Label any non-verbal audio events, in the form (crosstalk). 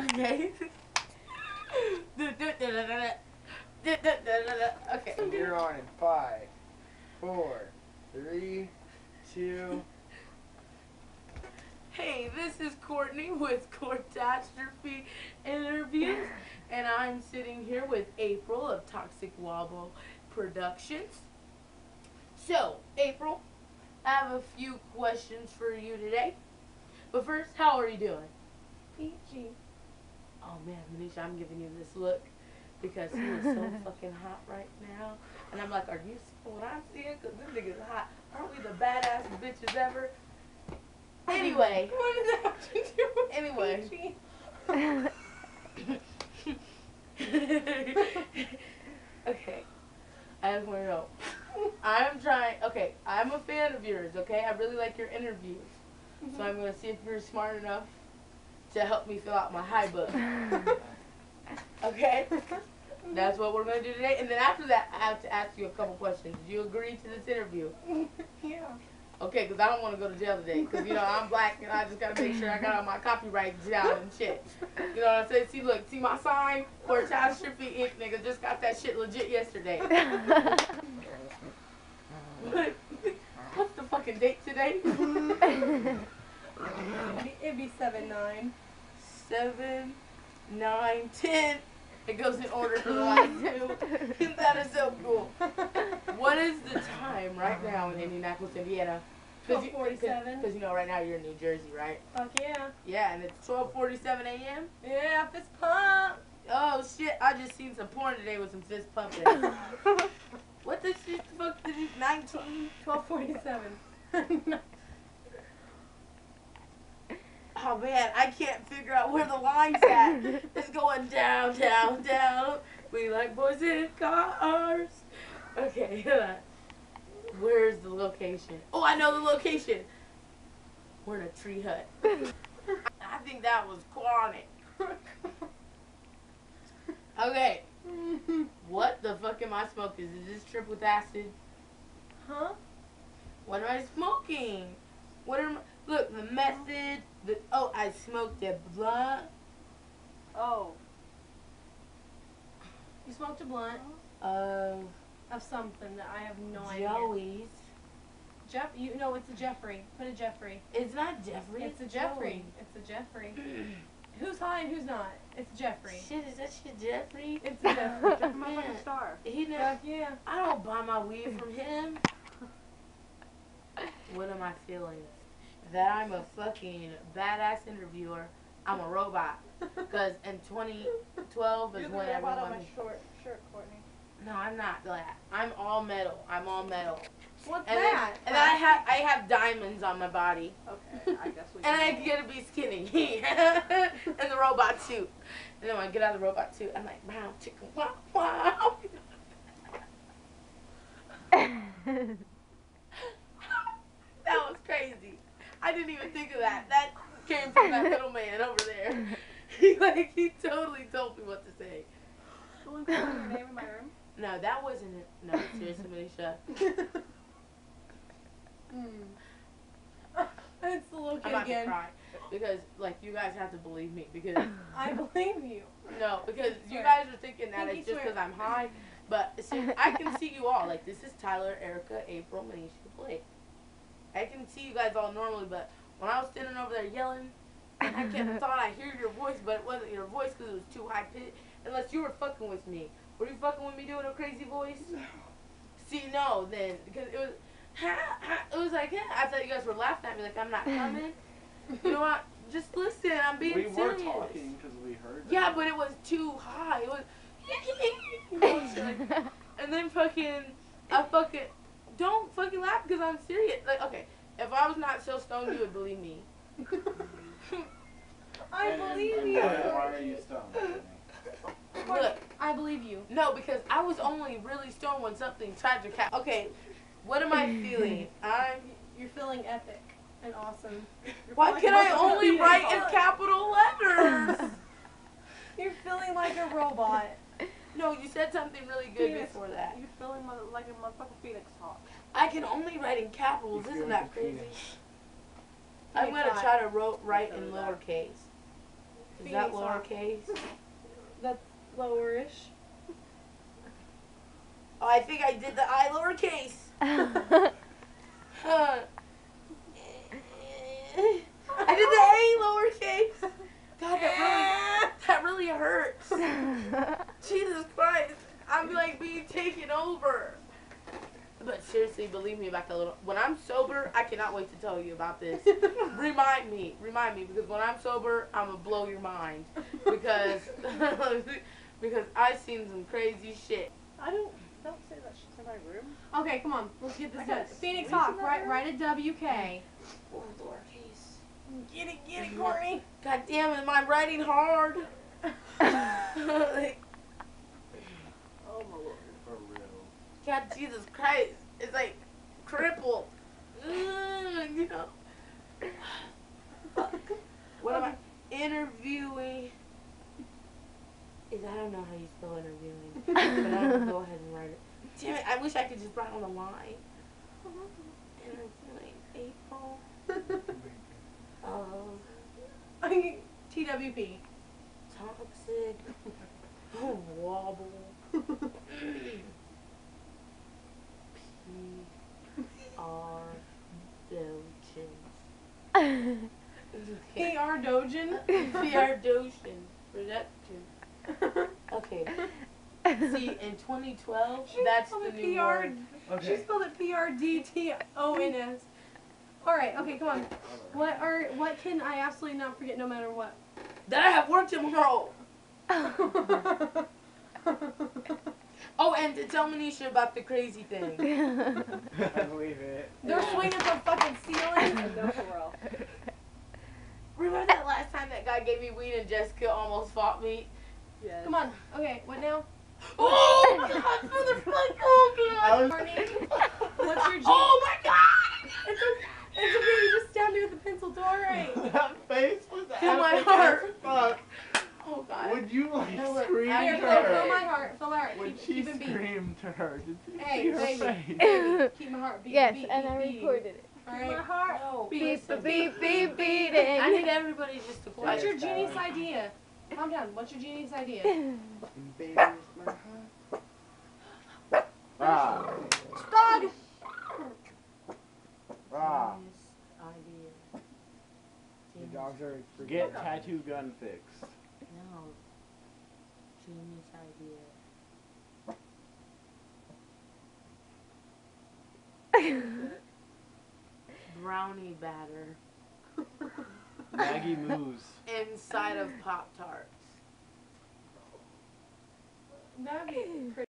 Okay. okay. And you're on in five, four, three, two. Hey, this is Courtney with Catastrophe Interviews, and I'm sitting here with April of Toxic Wobble Productions. So, April, I have a few questions for you today. But first, how are you doing? Peachy. Oh man, Manisha, I'm giving you this look because he is so (laughs) fucking hot right now. And I'm like, are you seeing what I'm seeing? Because this nigga's hot. Aren't we the badass bitches ever? Anyway, (laughs) What does that have to do with Anyway. (laughs) Okay. I just want to know. I'm trying. Okay, I'm a fan of yours. Okay, I really like your interviews. So I'm gonna see if you're smart enough to help me fill out my high book. (laughs) Okay, (laughs) that's what we're gonna do today. And then after that, I have to ask you a couple questions. Do you agree to this interview? (laughs) yeah. Okay, because I don't want to go to jail today. Because, you know, I'm black and I just got to make sure I got all my copyrights down and shit. You know what I'm saying? See, look, see my sign for Catastrophe Inc. Nigga just got that shit legit yesterday. What's the fucking date today? It'd be, it'd be seven nine. Seven, nine, ten. It goes in order for the last (laughs) two. (laughs) that is so cool. What is the time right now in Indianapolis, Indiana? Twelve forty-seven. Because you, 12:47. 'cause you know right now you're in New Jersey, right? Fuck yeah. Yeah, and it's 12:47 a.m. Yeah, fist pump. Oh shit! I just seen some porn today with some fist pumping. (laughs) what the shit? The fuck did you? 19? Twelve forty seven. Oh man, I can't figure out where the line's at. (laughs) It's going down, down, down. We like boys in cars. Okay. (laughs) Where's the location? Oh, I know the location. We're in a tree hut. (laughs) I think that was chronic. Okay, what the fuck am I smoking? Is this trip with acid? huh? What am I smoking? What am look the method? The oh I smoked a blunt. Oh. You smoked a blunt of of something that I have no idea. Joey's. Jeff, you know it's a Jeffrey. Put a Jeffrey. It's not Jeffrey. It's a Jeffrey. It's a Jeffrey. (clears throat) Who's high and who's not? It's a Jeffrey. Shit, is that shit Jeffrey? It's a Jeffrey. (laughs) Jeff my Yeah. fucking star. He know. Fuck yeah. I don't buy my weed from him. (laughs) What am I feeling? That I'm a fucking badass interviewer. I'm a robot. (laughs) Cause in 2012 is You're the when robot on my short shirt, Courtney. No, I'm not that. I'm all metal. I'm all metal. What's And then, that? and then I have I have diamonds on my body. Okay, I guess we. (laughs) And I can- get to be skinny. (laughs) and the robot suit. And then when I get out of the robot suit, I'm like, wow, chicken, wow, wow. that was crazy. I didn't even think of that. That came from that little man over there. (laughs) He like he totally told me what to say. Someone calling your name in my room? No, that wasn't it. No, seriously, Manisha. (laughs) Hmm. It's the little I'm kid not gonna again. cry because like you guys have to believe me because (laughs) I believe you. no because you guys are thinking that Pinky it's just because I'm high, but see, I can see you all like this is Tyler, Erica, April, Manisha, Blake. I can see you guys all normally, but when I was standing over there yelling, and I kept (laughs) thought I hear your voice, but it wasn't your voice because it was too high pitched. Unless you were fucking with me, were you fucking with me doing a crazy voice? See, no, then because it was. Ha, ha, it was like, yeah, I thought you guys were laughing at me like I'm not (laughs) coming. You know what? Just listen. I'm being We were serious. talking because we heard. Yeah, that. but it was too high. It was. You know, shit like that. and then fucking, I fucking don't fucking laugh because I'm serious. Like, okay, if I was not so stoned, you would believe me. (laughs) I believe you. Why, why are you stoned? Look, I believe you. no, because I was only really stoned when something tragic happened. Okay, what am I (laughs) feeling? I'm. You're feeling epic and awesome. You're Why can like I a only write in capital letters? (laughs) You're feeling like a robot. No, you said something really good Phoenix. before that. You feeling mo- like a motherfucking phoenix hawk. I can only write in capitals. You Isn't that crazy? phoenix. I'm gonna try to ro- write in me that. lowercase. Is that Phoenix Hawk. lowercase? (laughs) That's lowerish. Oh, I think I did the I lowercase. Huh. (laughs) (laughs) I did the A lowercase. God, that really, that really hurts. (laughs) Jesus Christ, I'm like being taken over. But seriously, believe me about that little. When I'm sober, I cannot wait to tell you about this. (laughs) remind me, remind me, because when I'm sober, I'm gonna blow your mind. Because, (laughs) because I've seen some crazy shit. I don't don't say that shit's in my room. Okay, come on. Let's get this done. Phoenix Hawk, in that write, write a WK. Oh, lowercase. Get it, get it, Corey. God damn it, am I writing hard? Like, (laughs) Oh my lord. For real. God, Jesus Christ. It's like crippled. Ugh, you know. Fuck. What am I? Interviewing. Is I don't know how you spell interviewing. (laughs) but I'm gonna go ahead and write it. Damn it, I wish I could just write on the line. (laughs) Interviewing April. (laughs) Uh, TWP. toxic. (laughs) Wobble. P R Dojin. (laughs) PR Dojin. PR Dojin. Production. Okay. See, in 2012, She that's spelled the it new PR word. She spelled it P R D T O N S. All right, okay, come on. What are what can I absolutely not forget no matter what? That I have work tomorrow. (laughs) Oh, and to tell Manisha about the crazy thing. (laughs) I believe it. They're swinging from fucking I ceilings. (laughs) know for real. Remember that last time that guy gave me weed and Jessica almost fought me? Yes. Come on. Okay, what now? (gasps) Oh God, motherfucker! Oh I God! was- What's your G? Oh my God! It's okay. It's okay. You just stabbed me with a pencil. It's all right. that face was Feel my epic heart. as Fuck. Oh God! Would you like No, look, scream I- Here, to feel, feel her? my heart. Feel my heart. When Keep, (laughs) she keep it beating. screamed to her, did you Hey, see her baby. face? Baby, (laughs) keep my heart beating. yes, beat, and beat, I beating. recorded it. All My heart. No. Beep, listen. beep, beep, beep, I need everybody just to quiet. What's your genius down. idea? Calm down. What's your genius idea? Baby, my heart. Ah, Dog. ah. Genius idea. The dogs are Get tattoo gun fixed. No. Genius idea. (laughs) Brownie batter Maggie (laughs) moves. inside of Pop Tarts. That'd be pretty.